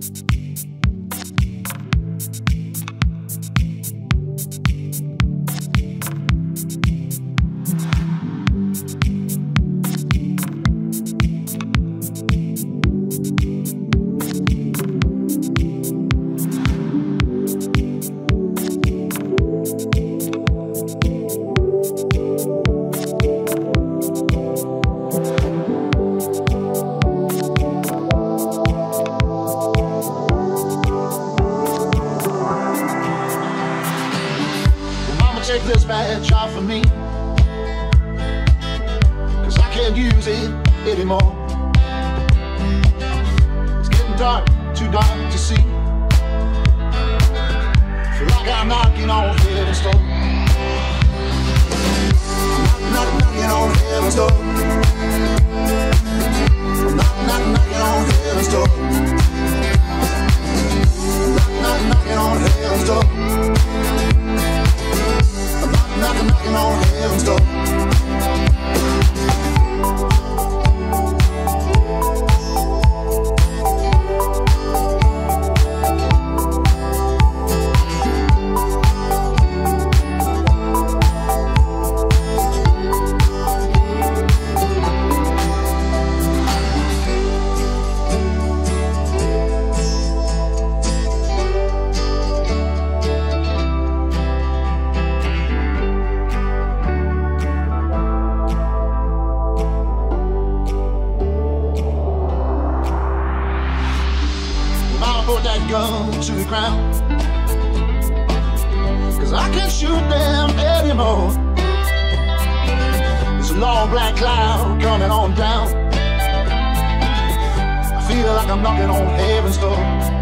Thank you take this badge off of me. Cause I can't use it anymore. It's getting dark, too dark to see. Feel like I'm knocking on heaven's door. That gun to the ground. Cause I can't shoot them anymore. There's a long black cloud coming on down. I feel like I'm knocking on heaven's door.